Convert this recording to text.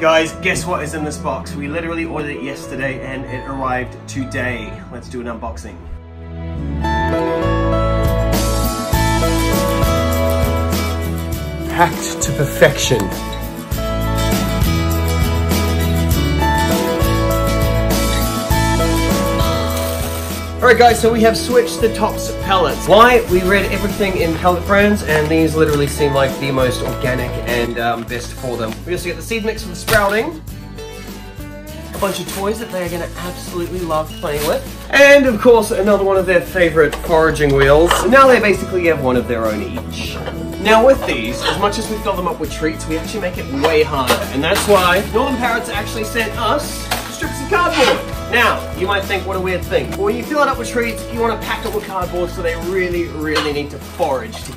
Guys, guess what is in this box? We literally ordered it yesterday and it arrived today. Let's do an unboxing. Packed to perfection. Alright guys, so we have switched the Tops pellets. Why? We read everything in pellet brands and these literally seem like the most organic and um, best for them. We also get the seed mix for the sprouting, a bunch of toys that they are going to absolutely love playing with, and of course another one of their favorite foraging wheels. Now they basically have one of their own each. Now with these, as much as we fill them up with treats, we actually make it way harder, and that's why Northern Parrots actually sent us strips of cardboard. Now, you might think, what a weird thing. When you fill it up with treats, you want to pack it with cardboard so they really, really need to forage to